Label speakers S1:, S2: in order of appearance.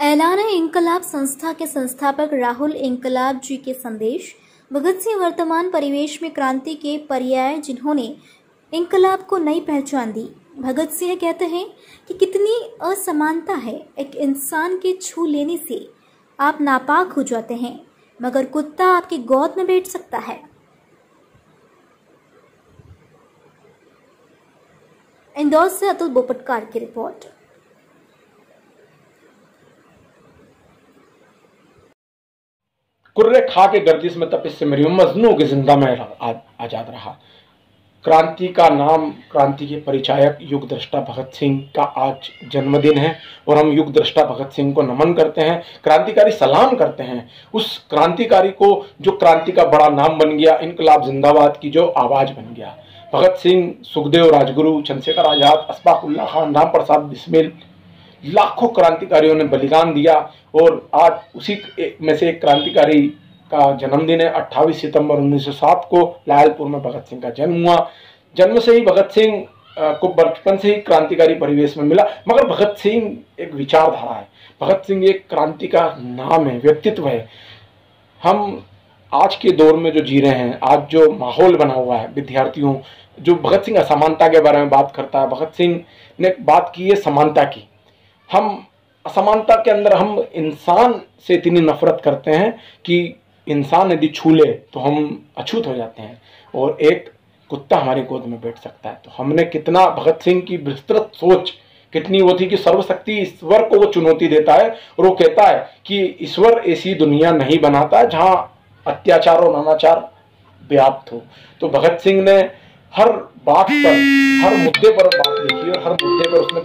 S1: ऐलान इंकलाब संस्था के संस्थापक राहुल इंकलाब जी के संदेश। भगत सिंह वर्तमान परिवेश में क्रांति के पर्याय जिन्होंने इंकलाब को नई पहचान दी। भगत सिंह कहते हैं कि कितनी असमानता है एक इंसान के छू लेने से। आप नापाक हो जाते हैं, मगर कुत्ता आपकी गोद में बैठ सकता है। इंदौर से अतुल बोपटकार की रिपोर्ट।
S2: कुर्रे खा के गर्दिश में तपिस से मेरी मजनू के ज़िंदा में आज़ाद रहा। क्रांति का नाम, क्रांति के परिचायक युग दृष्टा भगत सिंह का आज जन्मदिन है और हम युग दृष्टा भगत सिंह को नमन करते हैं, क्रांतिकारी सलाम करते हैं। उस क्रांतिकारी को जो क्रांति का बड़ा नाम बन गया, इनकलाब जिंदाबाद की जो आवाज़ बन गया। भगत सिंह, सुखदेव राजगुरु, चंद्रशेखर आज़ाद, असफाकुल्ला खान राम प्रसाद बिस्मिल लाखों क्रांतिकारियों ने बलिदान दिया और आज उसी में से एक क्रांतिकारी का जन्मदिन है। 28 सितंबर 1907 को लायलपुर में भगत सिंह का जन्म हुआ। जन्म से ही भगत सिंह को बचपन से ही क्रांतिकारी परिवेश में मिला, मगर भगत सिंह एक विचारधारा है। भगत सिंह एक क्रांति का नाम है, व्यक्तित्व है। हम आज के दौर में जो जी रहे हैं, आज जो माहौल बना हुआ है विद्यार्थियों, जो भगत सिंह असमानता के बारे में बात करता है, भगत सिंह ने बात की है समानता की। हम असमानता के अंदर हम इंसान से इतनी नफरत करते हैं कि इंसान यदि छू ले तो हम अछूत हो जाते हैं। और एक कुत्ता हमारी गोद में बैठ सकता है। तो हमने कितना भगत सिंह की विस्तृत सोच, कितनी वो थी कि सर्वशक्ति ईश्वर को वो चुनौती देता है और वो कहता है कि ईश्वर ऐसी दुनिया नहीं बनाता जहाँ अत्याचार और अनाचार व्याप्त हो। तो भगत सिंह ने हर बात पर हर मुद्दे पर बात लिखी और हर मुद्दे पर उसने